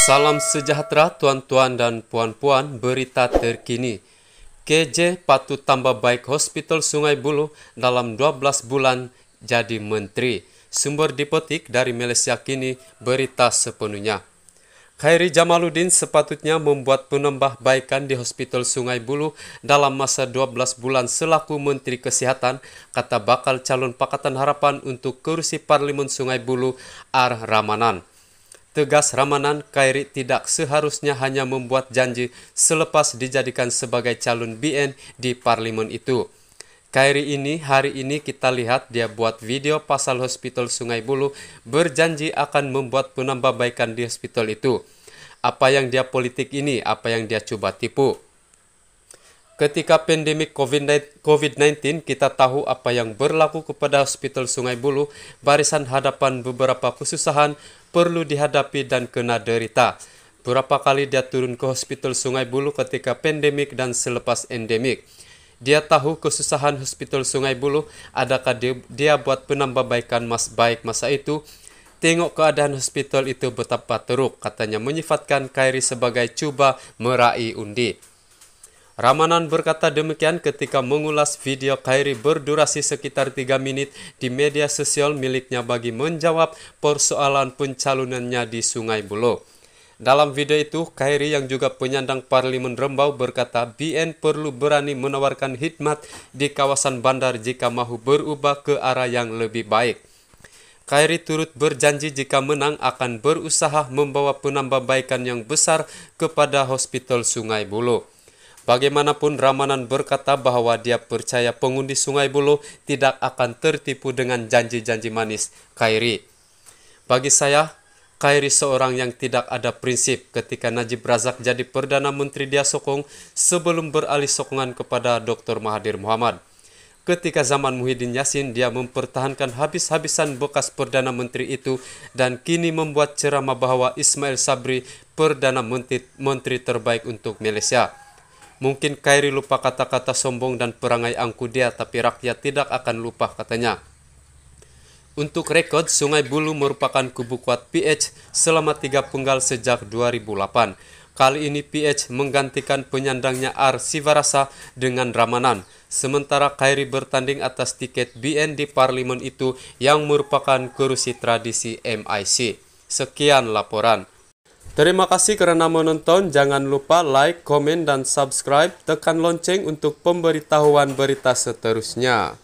Salam sejahtera tuan-tuan dan puan-puan, berita terkini. KJ patut tambah baik Hospital Sungai Buloh dalam 12 bulan jadi menteri. Sumber dipetik dari Malaysia Kini, berita sepenuhnya. Khairi Jamaluddin sepatutnya membuat penambahbaikan di Hospital Sungai Buloh dalam masa 12 bulan selaku Menteri Kesihatan, kata bakal calon Pakatan Harapan untuk kursi Parlimen Sungai Buloh Ar Ramanan. Tegas Ramanan, Khairi tidak seharusnya hanya membuat janji selepas dijadikan sebagai calon BN di parlimen itu. Kairi ini hari ini kita lihat dia buat video pasal hospital Sungai Buloh berjanji akan membuat penambahbaikan di hospital itu. Apa yang dia politik ini, apa yang dia coba tipu. Ketika pandemik COVID-19, kita tahu apa yang berlaku kepada Hospital Sungai Buloh, barisan hadapan beberapa kesusahan perlu dihadapi dan kena derita. Berapa kali dia turun ke Hospital Sungai Buloh ketika pandemik dan selepas endemik. Dia tahu kesusahan Hospital Sungai Buloh, adakah dia, dia buat penambahbaikan mas baik masa itu. Tengok keadaan hospital itu betapa teruk, katanya menyifatkan Kairi sebagai cuba meraih undi. Ramanan berkata demikian ketika mengulas video Kairi berdurasi sekitar 3 menit di media sosial miliknya bagi menjawab persoalan pencalonannya di Sungai Buloh. Dalam video itu, Khairi yang juga penyandang Parlimen Rembau berkata BN perlu berani menawarkan hikmat di kawasan bandar jika mahu berubah ke arah yang lebih baik. Khairi turut berjanji jika menang akan berusaha membawa penambahbaikan yang besar kepada Hospital Sungai Buloh. Bagaimanapun Ramanan berkata bahwa dia percaya pengundi Sungai Buloh tidak akan tertipu dengan janji-janji manis Khairi. Bagi saya, Khairi seorang yang tidak ada prinsip ketika Najib Razak jadi Perdana Menteri dia sokong sebelum beralih sokongan kepada Dr. Mahathir Muhammad. Ketika zaman Muhyiddin Yassin, dia mempertahankan habis-habisan bekas Perdana Menteri itu dan kini membuat ceramah bahwa Ismail Sabri Perdana Menteri, Menteri terbaik untuk Malaysia. Mungkin Khairi lupa kata-kata sombong dan perangai angku dia, tapi rakyat tidak akan lupa katanya. Untuk rekod, Sungai Bulu merupakan kubu kuat PH selama tiga penggal sejak 2008. Kali ini PH menggantikan penyandangnya R. Sivarasa dengan Ramanan. Sementara Khairi bertanding atas tiket BN di parlimen itu yang merupakan kursi tradisi MIC. Sekian laporan. Terima kasih karena menonton. Jangan lupa like, komen, dan subscribe. Tekan lonceng untuk pemberitahuan berita seterusnya.